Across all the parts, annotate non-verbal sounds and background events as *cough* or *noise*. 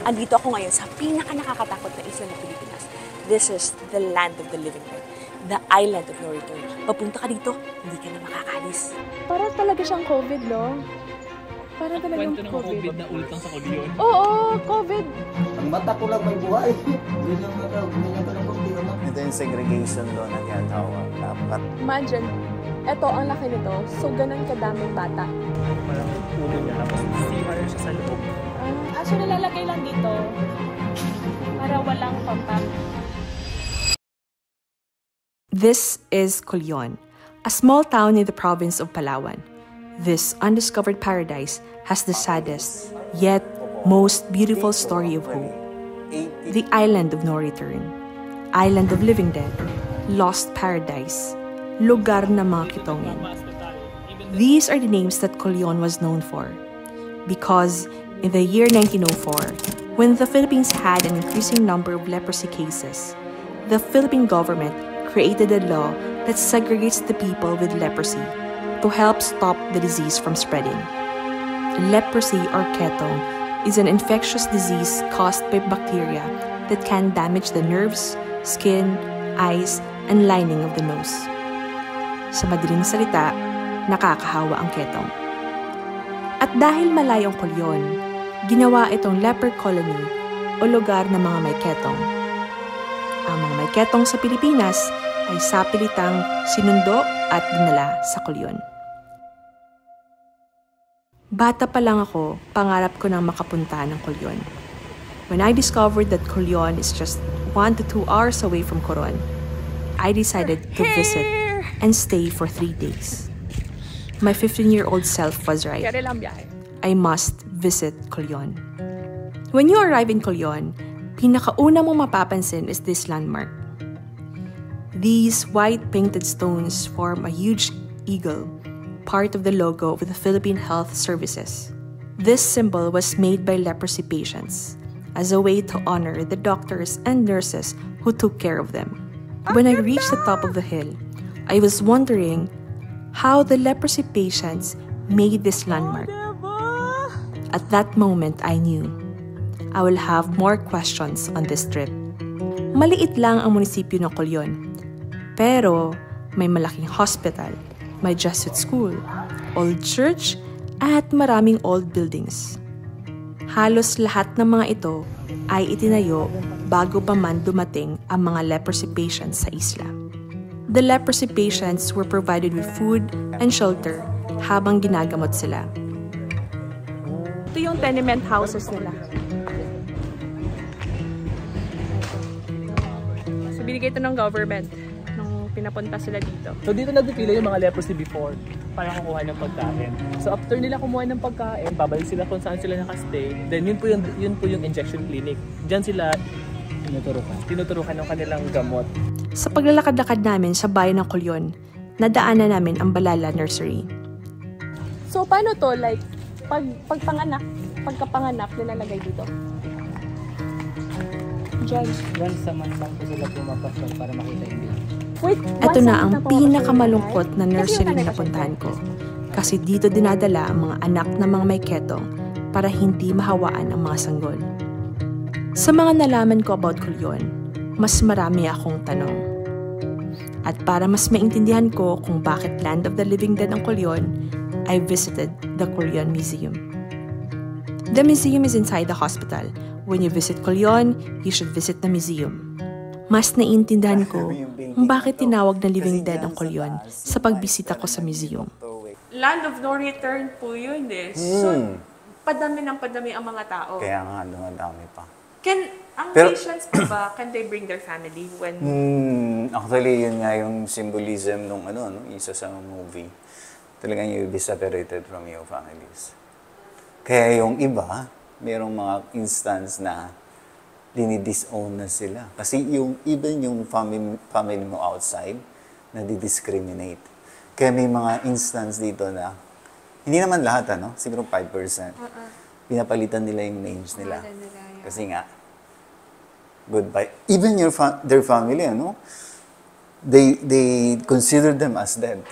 Andito ako ngayon sa pinaka nakakatakot na isla ng Pilipinas. This is the land of the living dead. The island of no return. Papunta ka dito, hindi ka na makakalis. Para talaga siyang COVID, no? Para talagang Kwento ng COVID. COVID na ultang sa Colyon. Oo, COVID. Ang mata ko lang may buhay. *laughs* Hindi lang ito, hindi lang ito ng kunti naman. Ito yung segregation law na tinatawag. Dapat Imagine, eto ang laki nito. So, ganun kadaming bata. Parang ulo niya tapos CR siya sa loob. Ah, so nalalagay lang dito para walang contact. This is Colyon, a small town in the province of Palawan. This undiscovered paradise has the saddest, yet most beautiful story of hope. The island of no return, island of living dead, lost paradise, lugar na mga kitongin. These are the names that Colyon was known for. Because in the year 1904, when the Philippines had an increasing number of leprosy cases, the Philippine government created a law that segregates the people with leprosy to help stop the disease from spreading. Leprosy or ketong is an infectious disease caused by bacteria that can damage the nerves, skin, eyes, and lining of the nose. Sa madaling salita, nakakahawa ang ketong. At dahil malayo ang kulyon, ginawa itong leper colony o lugar ng mga may ketong. Ang mga may ketong sa Pilipinas ay sapilitang sinundo at dinala sa kulyon. Bata pa lang ako, pangarap ko nang makapunta ng kulyon. When I discovered that Colyon is just 1 to 2 hours away from Coron, I decided to visit and stay for 3 days. My 15-year-old self was right. Kaya lang biyahe. I must visit Colyon. When you arrive in Colyon, pinakauna mo mapapansin is this landmark. These white painted stones form a huge eagle, part of the logo of the Philippine Health Services. This symbol was made by leprosy patients as a way to honor the doctors and nurses who took care of them. When I reached the top of the hill, I was wondering how the leprosy patients made this landmark. At that moment, I knew I will have more questions on this trip. Maliit lang ang munisipyo ng Colyon. Pero may malaking hospital, may Jesuit school, old church, at maraming old buildings. Halos lahat ng mga ito ay itinayo bago pa man dumating ang mga leprosy patients sa isla. The leprosy patients were provided with food and shelter habang ginagamot sila. Ito yung tenement houses nila. So, binigay ito ng government nung pinapunta sila dito. So dito nagpipila yung mga leprosy before para kukuha ng pagkain. So after nila kumuha ng pagkain, babalik sila kung saan sila nakastay. Then yun po yung, yun po yung injection clinic. Diyan sila tinuturukan. Tinuturukan ng kanilang gamot. Sa paglalakad-lakad namin sa bayan ng Colyon, nadaanan namin ang Balala Nursery. So, paano to? Like, pag, pagpanganak, pagkapanganak, nilalagay dito. Judge. Once a month lang po sila pumapasok para makita yung baby. Wait, Ito na ang pinakamalungkot na nursery na nanay napuntahan ko. kasi dito dinadala ang mga anak ng mga may ketong para hindi mahawaan ang mga sanggol. Sa mga nalaman ko about Colyon, mas marami akong tanong. At para mas maintindihan ko kung bakit Land of the Living Dead ang Colyon, I visited the Colyon Museum. The museum is inside the hospital. When you visit Colyon, you should visit the museum. Mas naiintindihan ko kung bakit tinawag na Living Dead ang Colyon sa pagbisita ko sa museum. Land of no return po yun eh. So, padami ng padami ang mga tao. Kaya nga dumadami pa. Can, ang Pero- patients po ba, can they bring their family when Hmm, actually, yun nga yung symbolism nung ano, no, isa sa movie. Talagang you'll be separated from your families. Kaya yung iba, merong mga instance na dinidisown na sila. Kasi yung, even yung family, family mo outside, na discriminate Kaya may mga instance dito na, hindi naman lahat, ano, siguro 5%. Pinapalitan nila yung names nila. Kasi nga, goodbye. Even your fa- their family, ano, they they consider them as dead.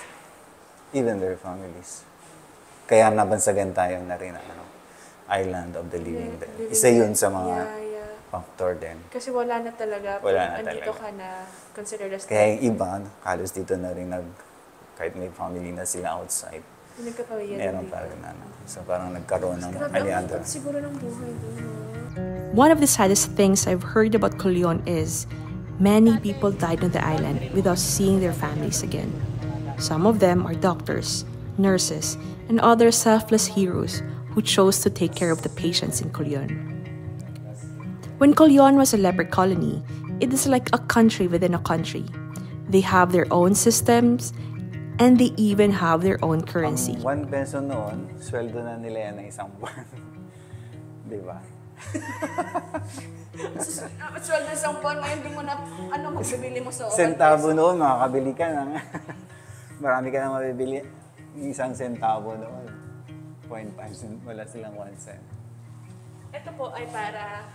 Even their families. Kaya nabansagan tayo na rin, ano, island of the living Yeah, dead. Isa yun sa mga Yeah, yeah. factor din. Kasi wala na talaga. Wala na andito talaga. ka na, considered as Kaya yung iba, halos dito na rin nag, kahit may family na sila outside, Hindi ka pa yan. meron pa rin na. So parang nagkaroon ng lungkot siguro ng buhay doon. One of the saddest things I've heard about Culion is many people died on the island without seeing their families again. Some of them are doctors, nurses, and other selfless heroes who chose to take care of the patients in Culion. When Culion was a leper colony, it is like a country within a country. They have their own systems, and they even have their own currency. Ang 1 peso noon, sweldo na nila yan ng isang *laughs* ba? Sweldo na isang buwan ngayon, di mo na, ano, magbibili mo sa Sentavo noon, makakabili ka ng... *laughs* marami ka na mabibili. Isang sentavo noon. 0.5 cent, wala silang 1 cent. Ito po ay para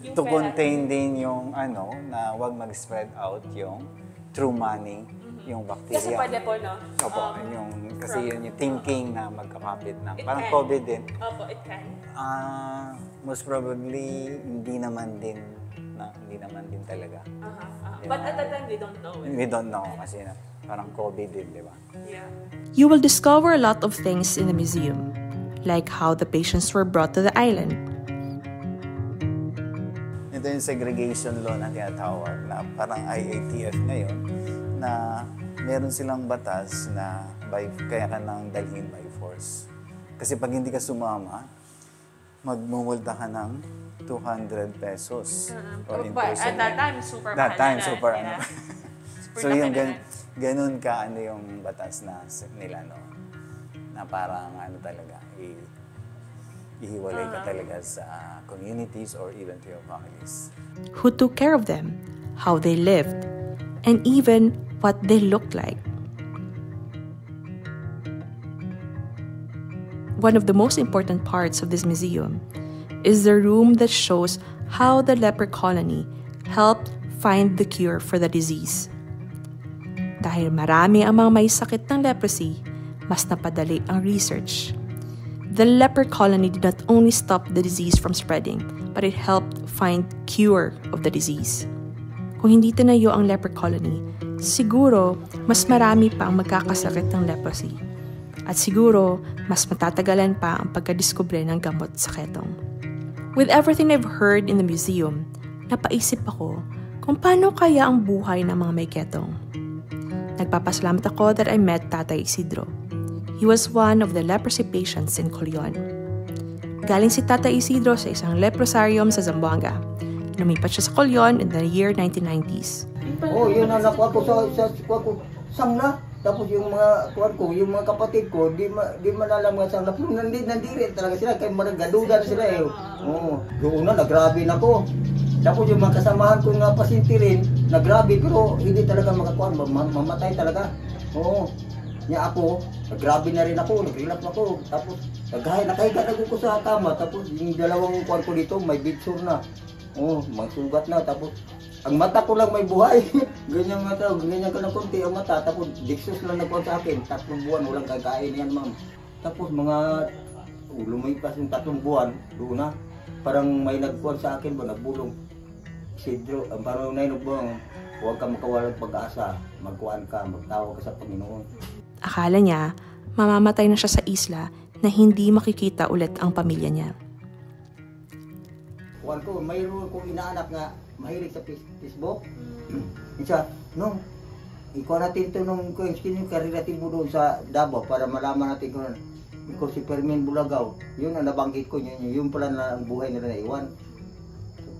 yung To pera. contain din yung ano, na wag mag-spread out yung true money, yung bacteria. Kasi pwede po, no? Opo, Um, yung, kasi yun yung thinking na magkakapit ng, It parang can. COVID din. Opo, it can. Ah, most probably, hindi naman din, na, hindi naman din talaga. Uh-huh, uh-huh. But at that time, we don't know it. We don't know kasi na, parang COVID din, di ba? Yeah. You will discover a lot of things in the museum, like how the patients were brought to the island, Ito yung segregation law na tinatawag na parang IATF ngayon na meron silang batas na by, kaya ka nang dalhin by force. Kasi pag hindi ka sumama, magmumulta ka ng 200 pesos. or Uh-huh. But at that time, super That mahal time, na, super yeah. ano. *laughs* Super so yung gan, ganun ka ano yung batas na nila no na parang ano talaga i ihiwalay Uh-huh. ka talaga sa communities or even to your families. who took care of them, how they lived, and even what they looked like. One of the most important parts of this museum is the room that shows how the leper colony helped find the cure for the disease. Dahil marami ang mga may sakit ng leprosy, mas napadali ang research. The leper colony did not only stop the disease from spreading, but it helped find cure of the disease. Kung hindi tinayo ang leper colony, siguro mas marami pa ang magkakasakit ng leprosy. At siguro, mas matatagalan pa ang pagkadiskubre ng gamot sa ketong. With everything I've heard in the museum, napaisip ako kung paano kaya ang buhay ng mga may ketong. Nagpapasalamat ako that I met Tatay Isidro. He was one of the leprosy patients in Colion. Galing si Tata Isidro sa isang leprosarium sa Zamboanga. Lumipat siya sa Colion in the year 1990s. Oh, yun nakuha ko sa, sa, kuha ko, sangla. Tapos yung mga, kuha ko, yung mga kapatid ko, di, ma, di man alam nga sangla. Pero nandi, nandiri talaga sila, kaya maragadugan sila eh. Oo, doon na, nagrabe na ko. Tapos yung mga kasamahan ko nga pasinti rin, nagrabe, pero hindi talaga makakuha, mam- mamatay talaga. Oo. Nya ako, nagrabe na rin ako, nag-relapse ako. Tapos, naghay, nakahiga na ko sa kama. Tapos, yung dalawang kuwan ko dito, may big sore na. Oo, mga sugat na. Tapos, ang mata ko lang may buhay. *laughs* ganyan mata, ganyan ka ng konti ang mata. Tapos, dixos lang nagkuhan sa akin. Tatlong buwan, walang kakain yan, ma'am. Tapos, mga, oh, lumipas yung tatlong buwan, doon na. Parang may nagkuhan sa akin ba, nagbulong. Sidro, ang parang na yun, huwag ka makawalang pag-asa. Magkuhan ka, magtawa ka sa Panginoon. Akala niya, mamamatay na siya sa isla na hindi makikita ulit ang pamilya niya. Kuwan ko, mayroon kong inaanak nga mahilig sa Facebook. *clears throat* Isa, nung ikaw natin ito nung sino yung karir natin mo doon sa Davao para malaman natin kung ano. Ikaw si Fermin Bulagaw. Yun ang nabanggit ko, yun, yun, yun pala na ang buhay nila na iwan.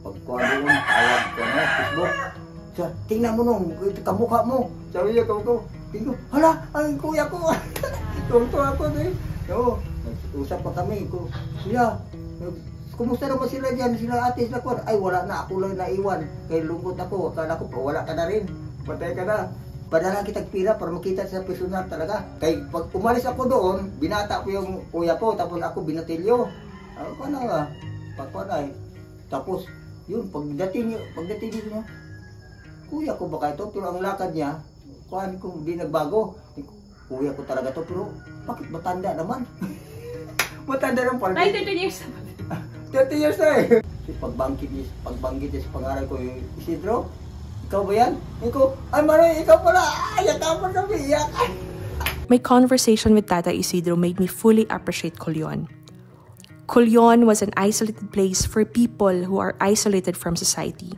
Pagkuhan doon, tawag ko na, Facebook. Sa, tingnan mo nung, kamukha mo. Sabi niya, kamukha ko. Tingnan, hala, ang kuya ko. *laughs* Tuwa-tuwa ako eh. Oo, usap pa kami. Ko, kuya, kumusta naman sila dyan? Sila ate, sila kuwan. Ay, wala na. Ako lang naiwan. Kaya lungkot ako. Akala ko, wala ka na rin. Patay ka na. Padala kita pira para makita sa personal talaga. Kaya pag umalis ako doon, binata ko yung kuya ko, tapos ako binatilyo. Ako pa na nga. Pagpa na eh. Tapos, yun, pagdating pagdating niyo, kuya ko baka ito, pero ang lakad niya, kuhan ko, di nagbago. Kuya ko talaga to, pero bakit matanda naman? *laughs* Matanda parang. Ay, 13 years? 30 years na eh. *laughs* Pagbangkit niya, pagbangkit niya sa pangalan ko yung Isidro, ikaw ba yan? Ikaw, ay Maroy, ikaw pala, *laughs* ay, ka pa kami, iyak. My conversation with Tata Isidro made me fully appreciate Colyon. Colyon was an isolated place for people who are isolated from society.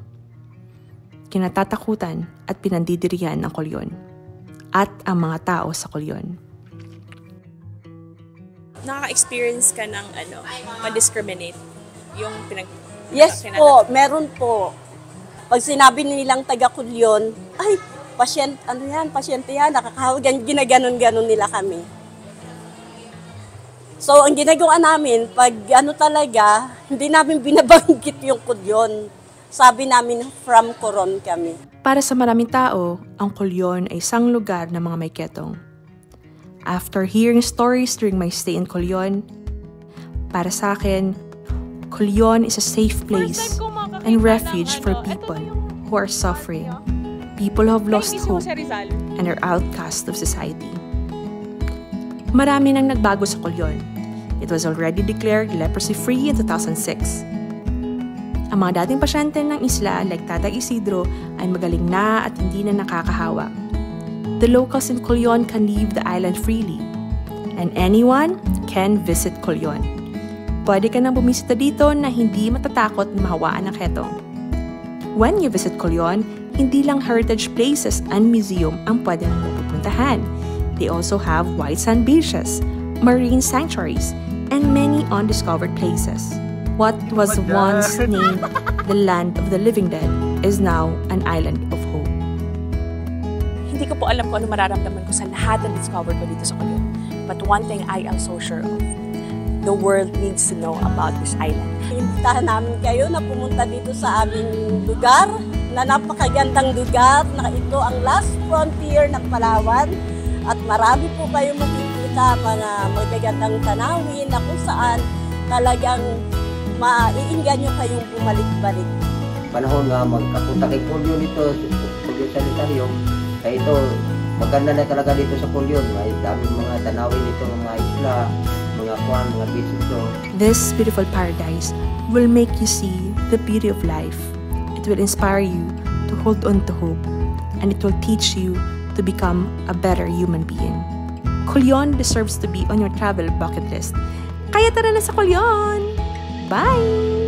Kinatatakutan at pinandidirihan ng Colyon at ang mga tao sa Colyon. Nakaka-experience ka ng ano, ma-discriminate. Yung pinag... Yes pinag- po, meron po. Pag sinabi nilang taga-kulyon, ay, pasyent, ano yan, pasyente yan, nakakahawag, gan- ginaganon-ganon nila kami. So, ang ginagawa namin, pag ano talaga, hindi namin binabanggit yung kulyon. Sabi namin, from Coron kami. Para sa maraming tao, ang Colyon ay isang lugar ng mga may ketong. After hearing stories during my stay in Colyon, para sa akin, Colyon is a safe place and refuge for people who are suffering, people who have lost hope, and are outcast of society. Marami nang nagbago sa Colyon. It was already declared leprosy-free in 2006. Ang mga dating pasyente ng isla like Tata Isidro ay magaling na at hindi na nakakahawa. The locals in Colyon can leave the island freely. And anyone can visit Colyon. Pwede ka nang bumisita dito na hindi matatakot na mahawaan ng ketong. When you visit Colyon, hindi lang heritage places and museum ang pwede mong mapupuntahan. They also have white sand beaches, marine sanctuaries, and many undiscovered places. What was once named the land of the living dead is now an island of hope. Hindi ko po alam kung ano mararamdaman ko sa lahat ng discover ko dito sa Colyon. But one thing I am so sure of, the world needs to know about this island. Imbitahan namin kayo na pumunta dito sa aming lugar, na napakagandang lugar, na ito ang last frontier ng Palawan. At marami po kayo makikita mga magagandang tanawin na kung saan talagang maiinggan nyo kayong bumalik-balik. Panahon nga magkapunta kay Pulyo nito, Pulyo Sanitario, kaya ito, maganda na talaga dito sa Pulyo. May daming mga tanawin dito, mga isla, mga kwan, mga beach ito. This beautiful paradise will make you see the beauty of life. It will inspire you to hold on to hope, and it will teach you to become a better human being. Kulyon deserves to be on your travel bucket list. Kaya tara na sa Kulyon! Bye!